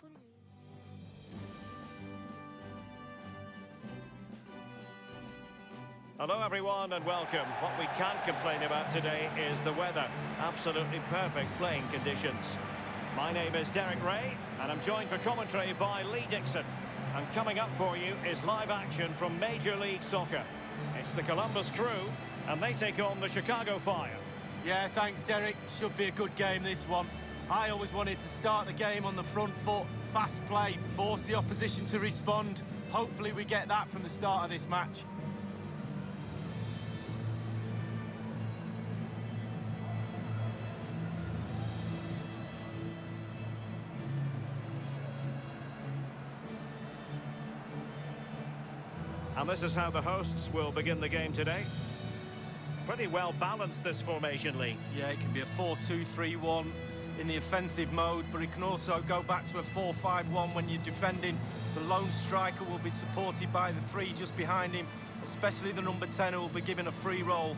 por. Hello everyone and welcome. What we can't complain about today is the weather. Absolutely perfect playing conditions. My name is Derek Ray and I'm joined for commentary by Lee Dixon. And coming up for you is live action from Major League Soccer. It's the Columbus Crew and they take on the Chicago Fire. Yeah, thanks, Derek. Should be a good game, this one. I always wanted to start the game on the front foot, fast play, force the opposition to respond. Hopefully we get that from the start of this match. And this is how the hosts will begin the game today. Pretty well balanced this formation, Lee. Yeah, it can be a 4-2-3-1 in the offensive mode, but it can also go back to a 4-5-1 when you're defending. The lone striker will be supported by the three just behind him, especially the number 10 who will be given a free role.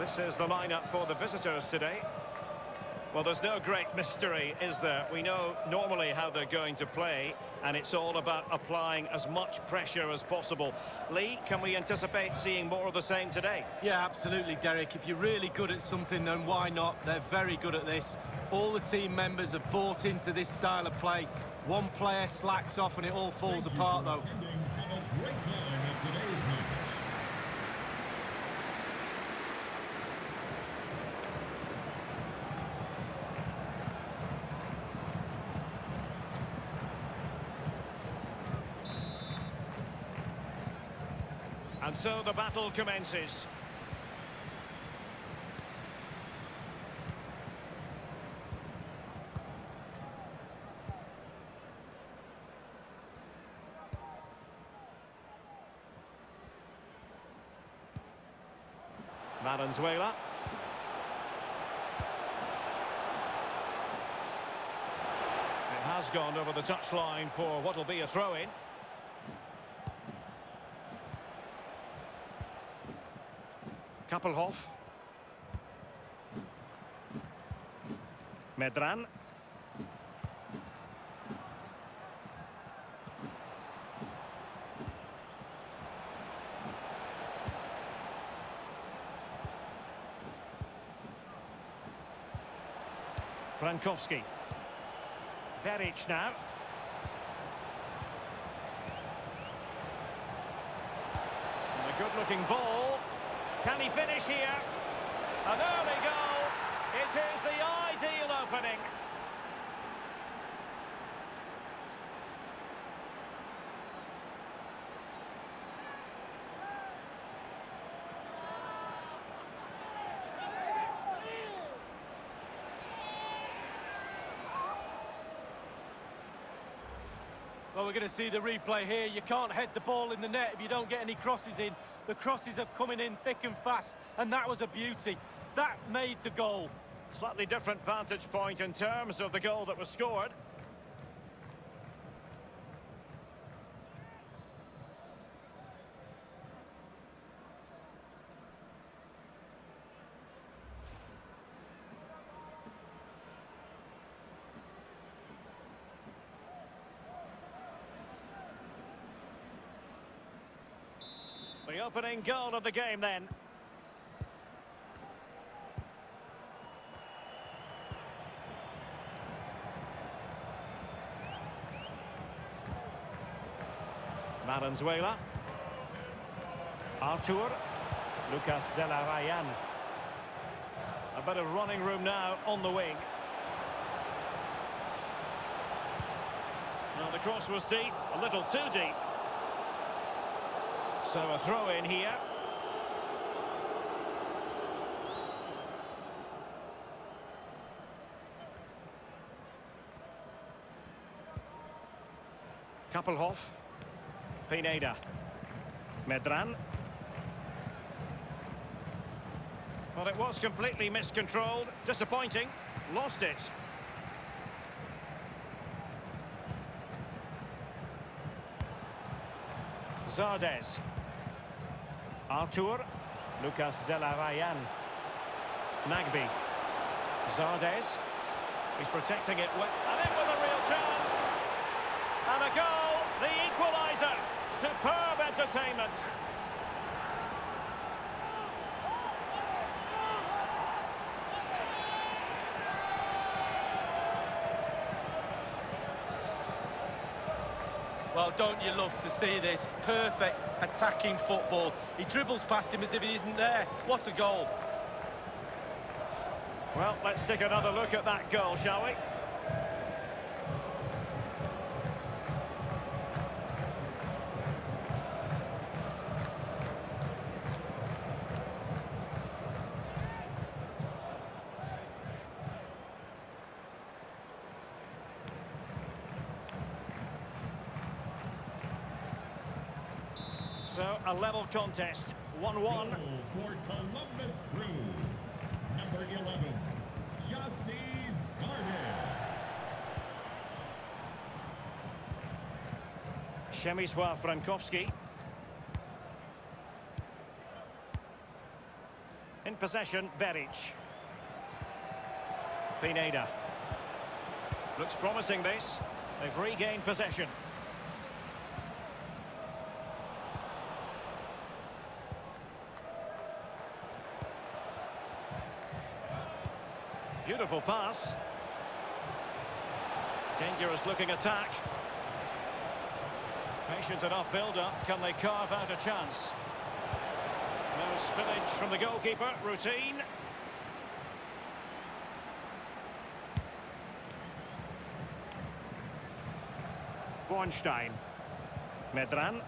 This is the lineup for the visitors today. Well, there's no great mystery, is there? We know normally how they're going to play, and it's all about applying as much pressure as possible. Lee, can we anticipate seeing more of the same today? Yeah, absolutely, Derek. If you're really good at something, then why not? They're very good at this. All the team members have bought into this style of play. One player slacks off and it all falls Thank apart, though. attending. Have a great time at today's match. And so the battle commences. Valenzuela. It has gone over the touchline for what will be a throw-in. Kappelhof. Medran. Frankowski. Beric now. And a good-looking ball. Can he finish here? An early goal. It is the ideal opening. Well, we're going to see the replay here. You can't head the ball in the net if you don't get any crosses in. The crosses are coming in thick and fast, and that was a beauty. That made the goal. Slightly different vantage point in terms of the goal that was scored. Opening goal of the game then. Valenzuela. Artur. Lucas Zelarayan. A bit of running room now on the wing. Now the cross was deep, a little too deep. So a throw in here. Kappelhof. Pineda. Medran. Well, it was completely miscontrolled. Disappointing. Lost it. Zardes. Artur. Lucas Zelarayan. Nagbe. Zardes. He's protecting it. And in with a real chance. And a goal. The equaliser. Superb entertainment. Well, don't you love to see this? Perfect attacking football. He dribbles past him as if he isn't there. What a goal. Well, let's take another look at that goal, shall we? So, a level contest, 1-1. For Columbus Crew. Number 11, Gyasi Zardes. Przemysław Frankowski. In possession, Beric. Pineda. Looks promising this. They've regained possession. Beautiful pass. Dangerous looking attack. Patient enough build-up. Can they carve out a chance? No spillage from the goalkeeper. Routine. Bornstein. Medran.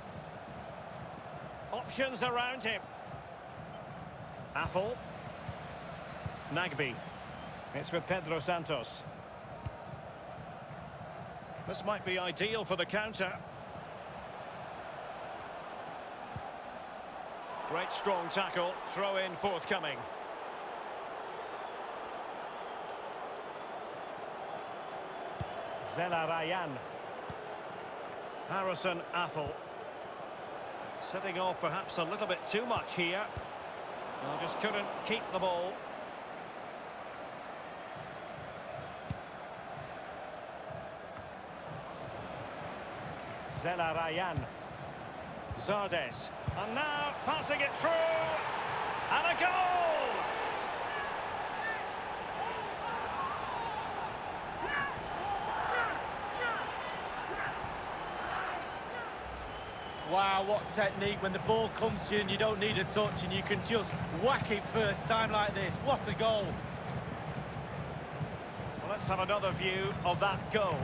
Options around him. Afful. Nagbe. It's with Pedro Santos. This might be ideal for the counter. Great strong tackle, throw in forthcoming. Zelarayan. Harrison Afful. Setting off perhaps a little bit too much here. Well, just couldn't keep the ball. Zelarayan. Zardes. And now passing it through. And a goal! Wow, what technique when the ball comes to you and you don't need a touch and you can just whack it first time like this. What a goal. Well, let's have another view of that goal.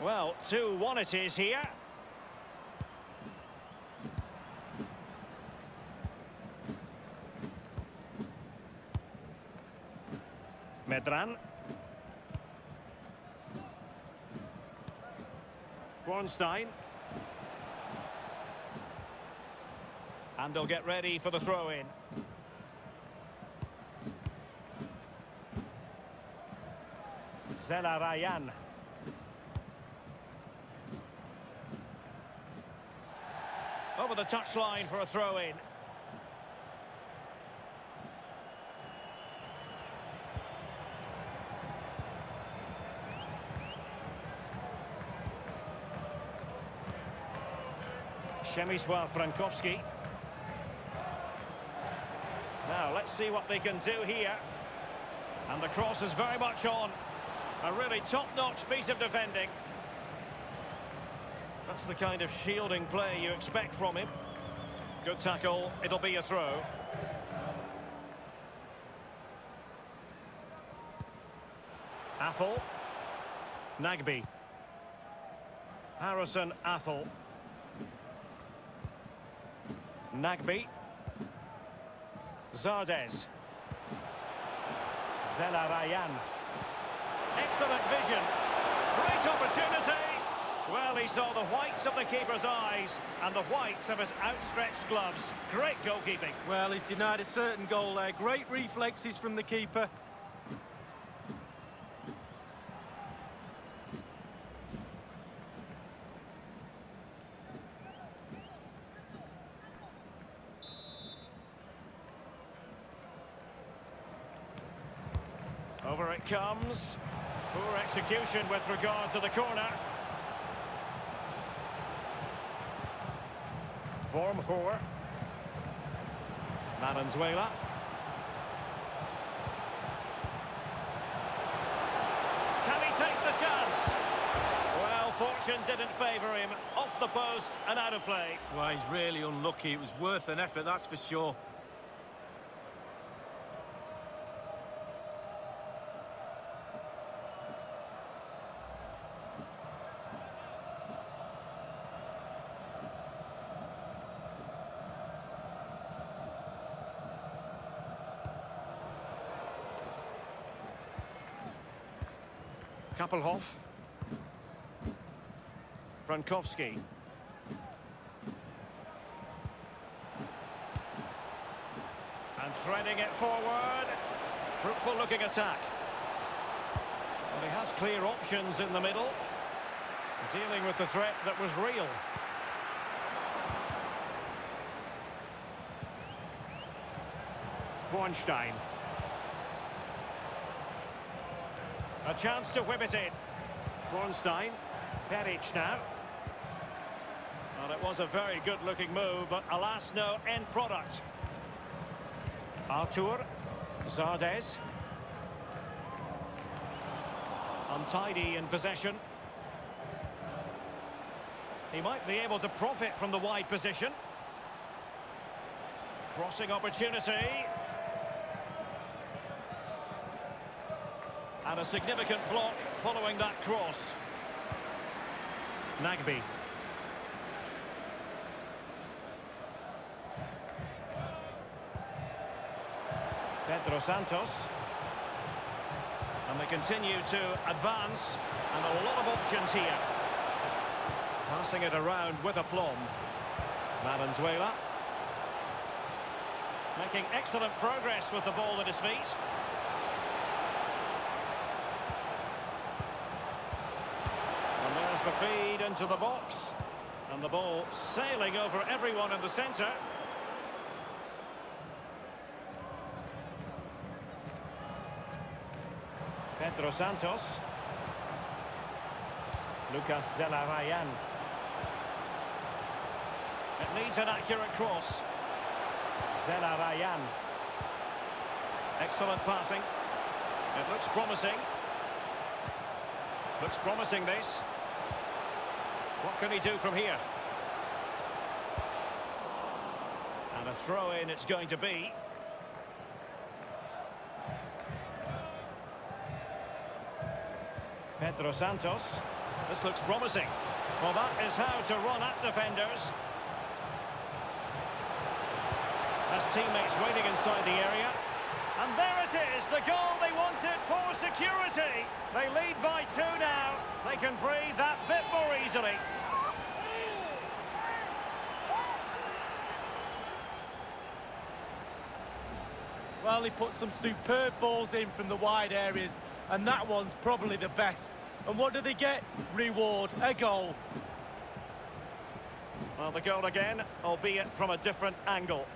Well, 2-1 it is here. Medran. Bornstein. And they'll get ready for the throw-in. Zelarayan. Over the touchline for a throw-in. Przemysław Frankowski. Now, let's see what they can do here. And the cross is very much on. A really top-notch piece of defending. That's the kind of shielding play you expect from him. Good tackle. It'll be a throw. Afful. Nagbe. Harrison Afful. Nagbe. Zardes. Zelarayan. Excellent vision. Great. Well, he saw the whites of the keeper's eyes and the whites of his outstretched gloves. Great goalkeeping. Well, he's denied a certain goal there. Great reflexes from the keeper. Over it comes. Poor execution with regard to the corner. Wormgoor. Valenzuela. Can he take the chance? Well, fortune didn't favour him. Off the post and out of play. Well, he's really unlucky. It was worth an effort, that's for sure. Kappelhof. Frankowski. And threading it forward. Fruitful looking attack. And he has clear options in the middle. Dealing with the threat that was real. Bornstein. A chance to whip it in. Bornstein. Beric now. Well, it was a very good-looking move, but alas, no end product. Artur. Zardes. Untidy in possession. He might be able to profit from the wide position. Crossing opportunity. And a significant block following that cross. Nagbe. Pedro Santos. And they continue to advance. And a lot of options here. Passing it around with aplomb. Valenzuela. Making excellent progress with the ball at his feet. And there's the feed into the box. And the ball sailing over everyone in the centre. Pedro Santos. Lucas Zelarayan. It needs an accurate cross. Zelarayan. Excellent passing. It looks promising. Looks promising, this. What can he do from here? And a throw-in it's going to be. Pedro Santos. This looks promising. Well, that is how to run at defenders. As teammates waiting inside the area. And there it is, the goal they wanted for security. They lead by two now. They can breathe that bit more easily. Well, he put some superb balls in from the wide areas, and that one's probably the best. And what do they get? Reward, a goal. Well, the goal again, albeit from a different angle.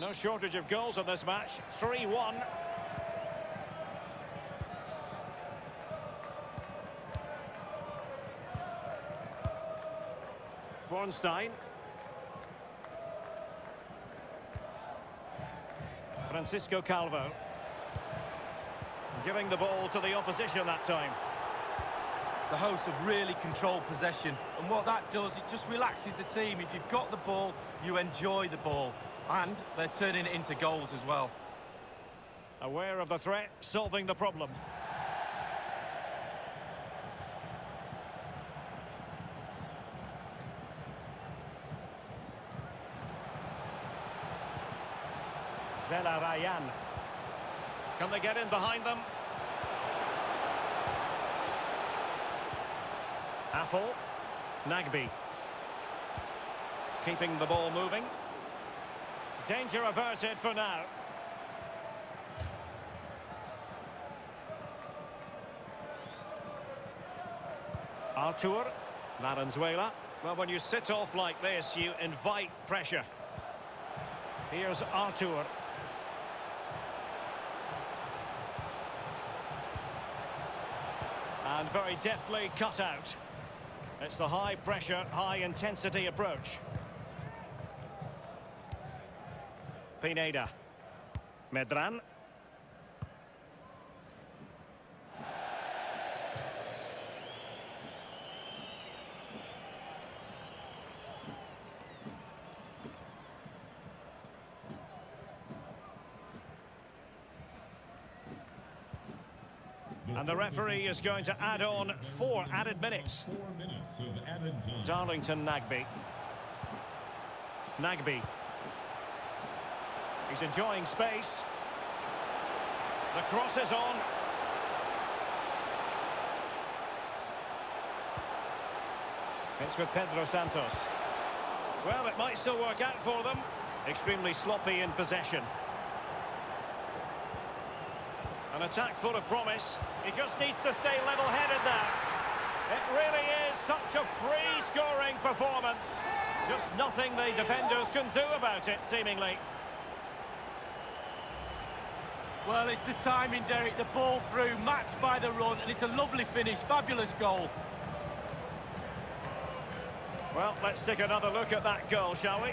No shortage of goals in this match. 3-1. Bornstein. Francisco Calvo. Giving the ball to the opposition that time. The hosts have really controlled possession, and what that does, it just relaxes the team. If you've got the ball, you enjoy the ball, and they're turning it into goals as well. Aware of the threat, solving the problem. Zelarayan. Can they get in behind them? Afful. Nagbe. Keeping the ball moving. Danger averted for now. Artur. Valenzuela. Well, when you sit off like this, you invite pressure. Here's Artur. And very deftly cut out. It's the high pressure, high intensity approach. Pineda. Medran. And the referee is going to add on four added minutes. Four minutes of added. Darlington Nagbe. Nagbe. He's enjoying space. The cross is on. It's with Pedro Santos. Well, it might still work out for them. Extremely sloppy in possession. An attack full of promise. He just needs to stay level-headed now. It really is such a free-scoring performance. Just nothing the defenders can do about it, seemingly. Well, it's the timing, Derek. The ball through, matched by the run, and it's a lovely finish. Fabulous goal. Well, let's take another look at that goal, shall we?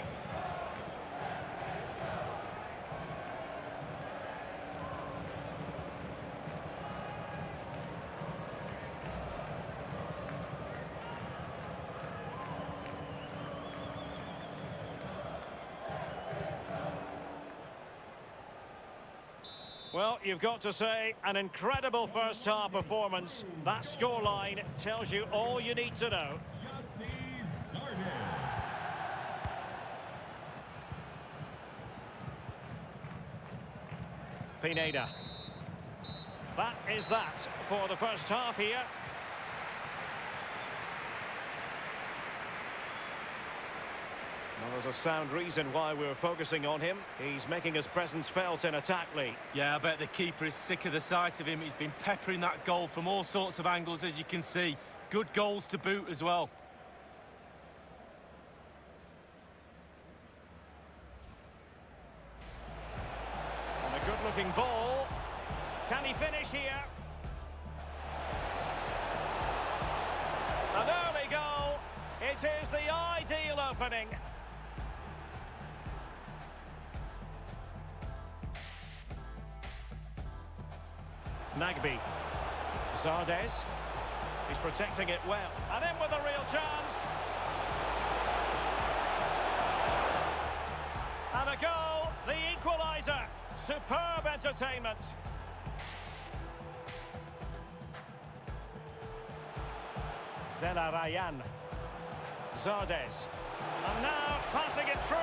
Well, you've got to say, an incredible first-half performance. That scoreline tells you all you need to know. Pineda. That is that for the first half here. There's a sound reason why we're focusing on him. He's making his presence felt in attack, Lee. Yeah, I bet the keeper is sick of the sight of him. He's been peppering that goal from all sorts of angles, as you can see. Good goals to boot as well. Protecting it well. And in with a real chance. And a goal, the equaliser. Superb entertainment. Zelarayan. Zardes. And now passing it through.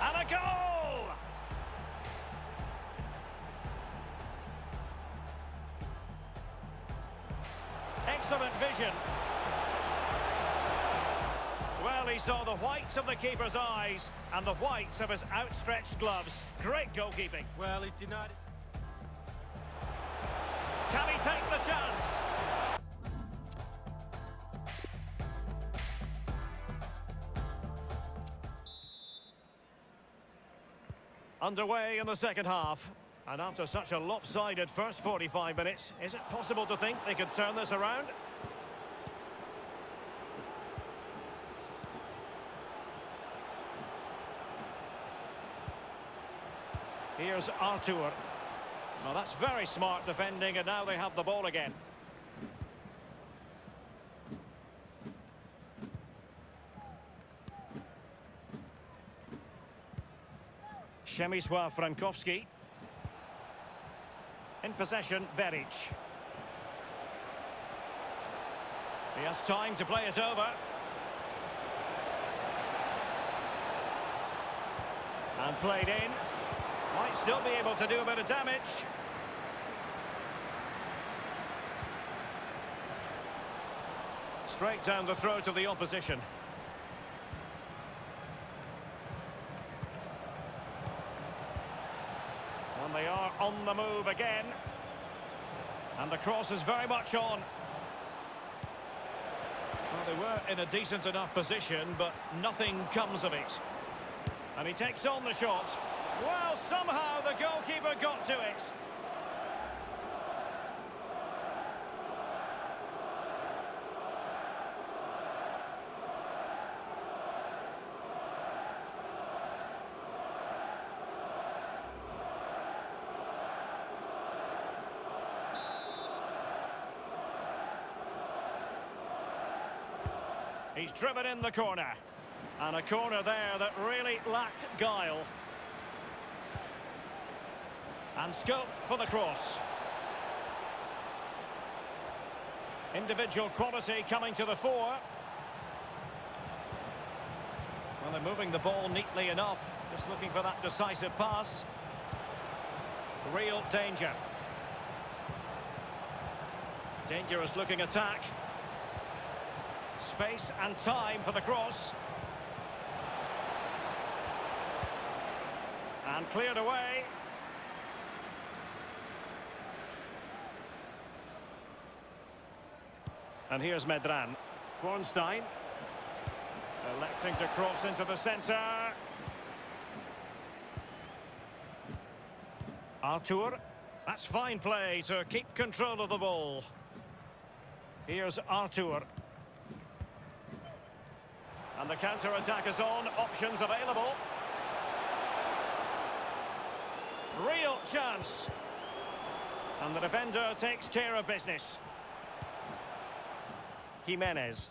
And a goal! Well, he saw the whites of the keeper's eyes and the whites of his outstretched gloves. Great goalkeeping. Well, he's denied it. Can he take the chance? Underway in the second half. And after such a lopsided first 45 minutes, is it possible to think they could turn this around? Here's Artur. Well, that's very smart defending, and now they have the ball again. Przemysław Frankowski. In possession, Beric. He has time to play it over. And played in. Might still be able to do a bit of damage. Straight down the throat of the opposition. And they are on the move again. And the cross is very much on. Well, they were in a decent enough position, but nothing comes of it. And he takes on the shot. Well, somehow the goalkeeper got to it. He's driven in the corner. And a corner there that really lacked guile. And scope for the cross. Individual quality coming to the fore. Well, they're moving the ball neatly enough. Just looking for that decisive pass. Real danger. Dangerous looking attack. Space and time for the cross. And cleared away. And here's Medran. Bornstein. Electing to cross into the centre. Artur. That's fine play to keep control of the ball. Here's Artur. And the counter-attack is on. Options available. Real chance. And the defender takes care of business. Jimenez.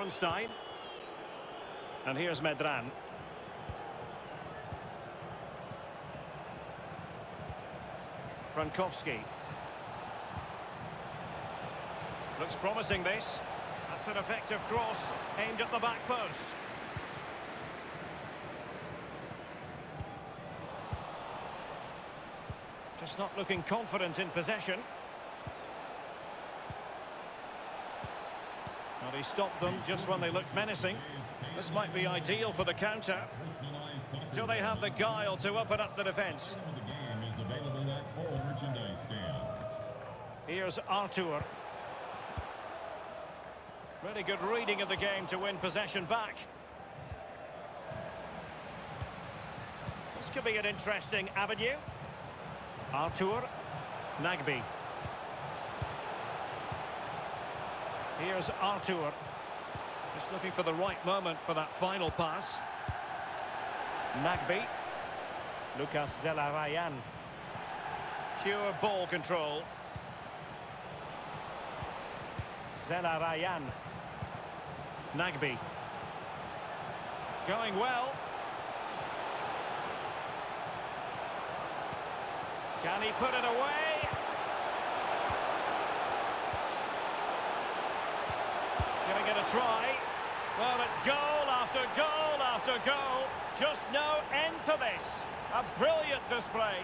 Bornstein. And here's Medran. Frankowski. Looks promising this. That's an effective cross aimed at the back post. Just not looking confident in possession. Well, he stopped them just when they looked menacing. This might be ideal for the counter. Do they have the guile to open up the defence? Here's Artur. Really good reading of the game to win possession back. This could be an interesting avenue. Artur. Nagbe. Here's Artur. Just looking for the right moment for that final pass. Nagbe. Lucas Zelarayan. Pure ball control. Zelarayan. Nagbe. Going well. Can he put it away? Giving it a try. Well, it's goal after goal after goal. Just no end to this. A brilliant display.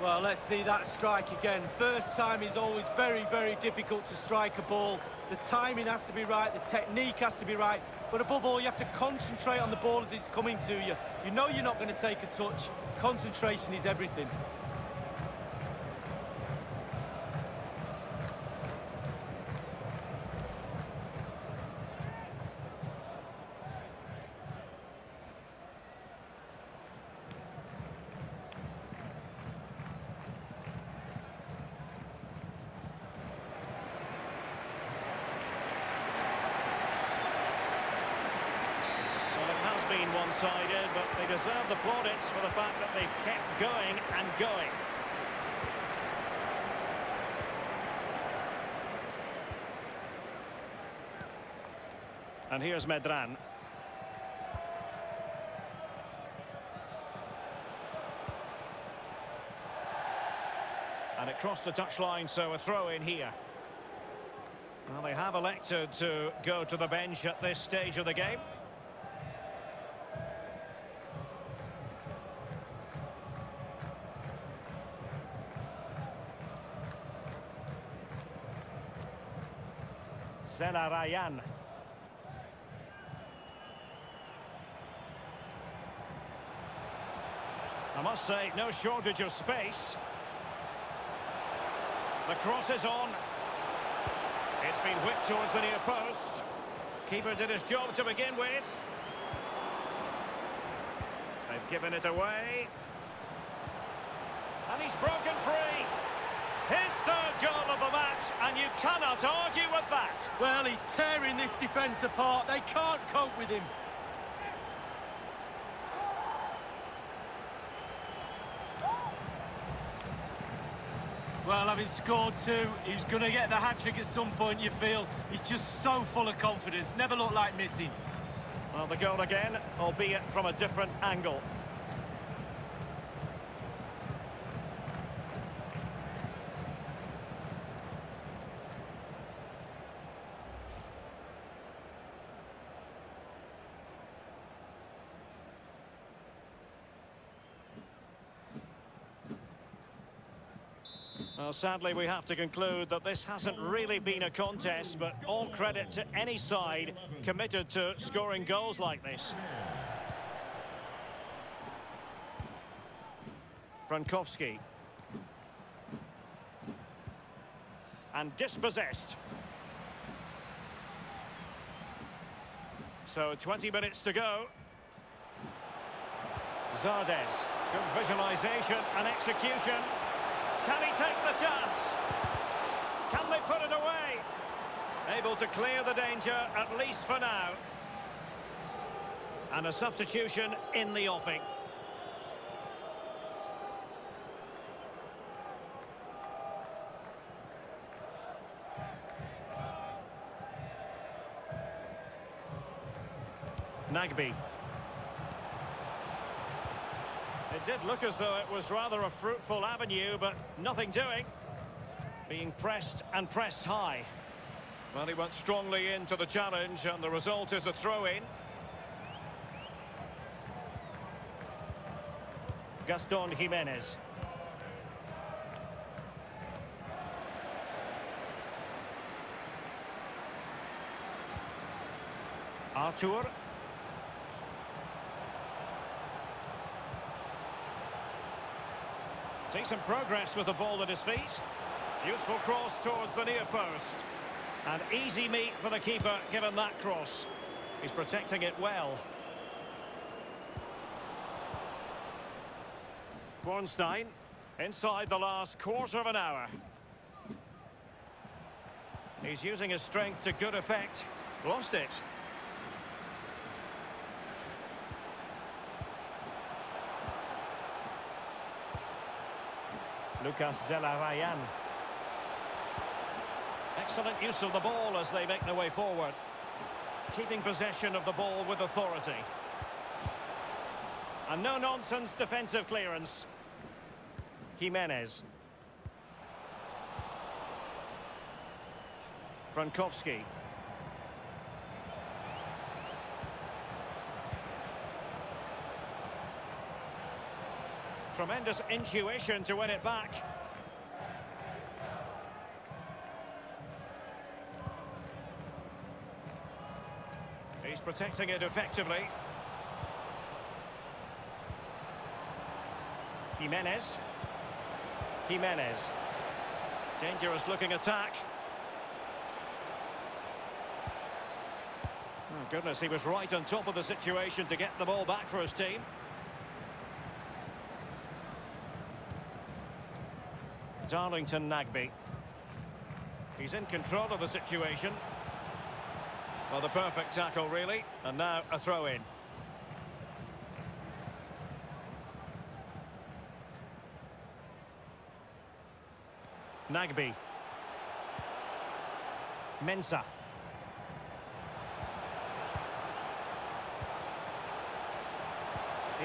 Well, let's see that strike again. First time is always very, very difficult to strike a ball. The timing has to be right, the technique has to be right, but above all, you have to concentrate on the ball as it's coming to you. You know you're not going to take a touch. Concentration is everything. Well, it has been one one-sided, but they deserve the plaudits for the fact that they've kept going and going. And here's Medran. And it crossed the touchline, so a throw in here. Well, they have elected to go to the bench at this stage of the game. Zelarayán. I must say, no shortage of space. The cross is on. It's been whipped towards the near post. Keeper did his job to begin with. They've given it away. And he's broken free. His third goal of the match, and you cannot argue with that. Well, he's tearing this defence apart. They can't cope with him. Having scored two, he's going to get the hat-trick at some point, you feel. He's just so full of confidence, never looked like missing. Well, the goal again, albeit from a different angle. Well, sadly, we have to conclude that this hasn't really been a contest, but all credit to any side committed to scoring goals like this. Frankowski. And dispossessed. So 20 minutes to go. Zardes. Good visualization and execution. Can he take the chance? Can they put it away? Able to clear the danger, at least for now. And a substitution in the offing. Nagbe. It did look as though it was rather a fruitful avenue, but nothing doing. Being pressed and pressed high. Well, he went strongly into the challenge, and the result is a throw-in. Gaston Giménez. Artur. Decent progress with the ball at his feet. Useful cross towards the near post. And easy meet for the keeper, given that cross. He's protecting it well. Bornstein, inside the last quarter of an hour. He's using his strength to good effect. Lost it. Lucas Zelarayán. Excellent use of the ball as they make their way forward. Keeping possession of the ball with authority. And no-nonsense defensive clearance. Giménez. Frankowski. Tremendous intuition to win it back. He's protecting it effectively. Jimenez. Jimenez. Dangerous looking attack. Oh, goodness, he was right on top of the situation to get the ball back for his team. Darlington Nagbe. He's in control of the situation. Well, the perfect tackle, really. And now a throw-in. Nagbe. Mensah.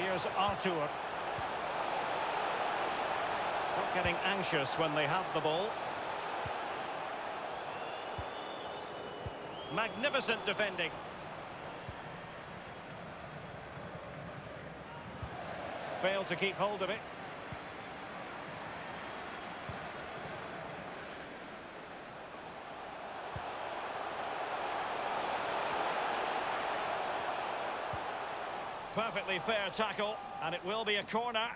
Here's Artur. Getting anxious when they have the ball. Magnificent defending. Failed to keep hold of it. Perfectly fair tackle, and it will be a corner.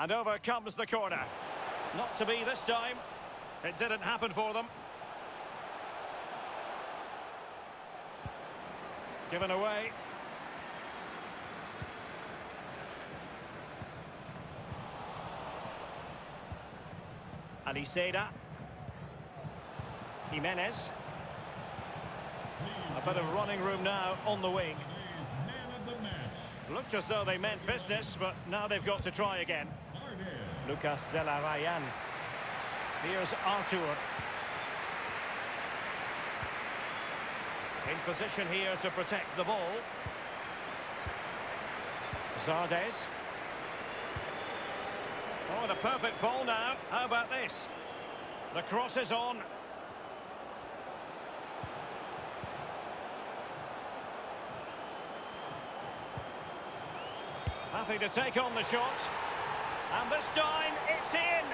And over comes the corner. Not to be this time. It didn't happen for them. Given away. Aliseda. Jimenez. A bit of running room now on the wing. Looked as though they meant business, but now they've got to try again. Lucas Zelarayan. Here's Artur. In position here to protect the ball. Zardes. Oh, the perfect ball now. How about this? The cross is on. Happy to take on the shot. And this time, it's in!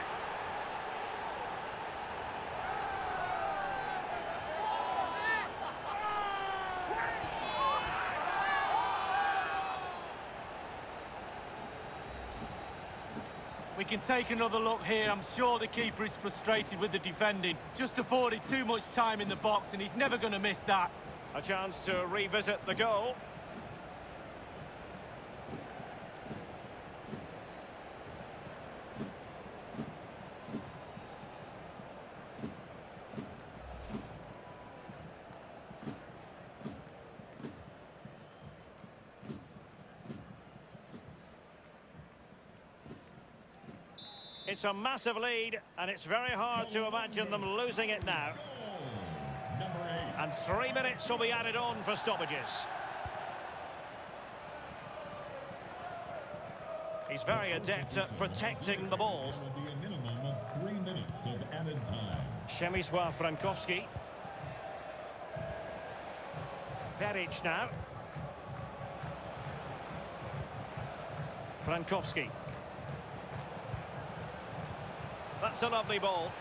We can take another look here. I'm sure the keeper is frustrated with the defending. Just afforded too much time in the box, and he's never going to miss that. A chance to revisit the goal. It's a massive lead, and it's very hard to imagine them losing it now. Goal. Number eight. And three minutes will be added on for stoppages. He's very adept at protecting the ball. There will be a minimum of three minutes of added time. Przemysław Frankowski. Beric now. Frankowski. That's a lovely ball.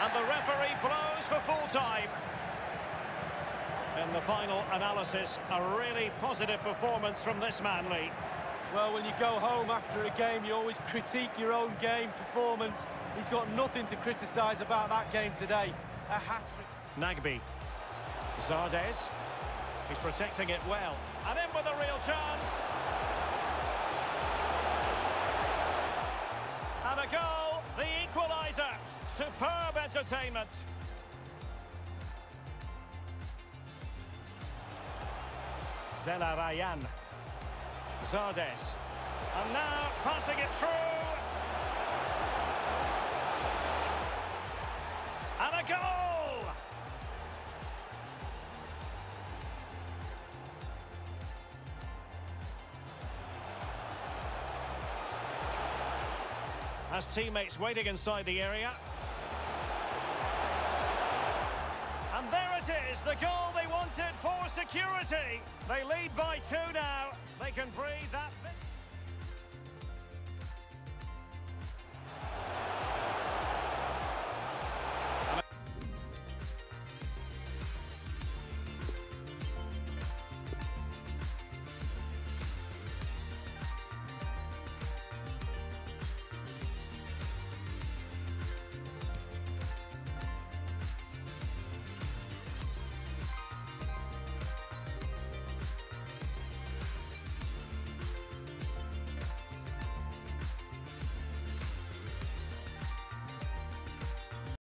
And the referee blows for full time. In the final analysis, a really positive performance from this man, Lee. Well, when you go home after a game, you always critique your own game performance. He's got nothing to criticise about that game today. A hat-trick. Nagbe. Zardes. He's protecting it well. And in with a real chance. And goal, the equaliser. Superb entertainment. Zelarayan. Zardes. And now passing it through. And a goal! Teammates waiting inside the area. And there it is, the goal they wanted for security. They lead by two now. They can breathe that...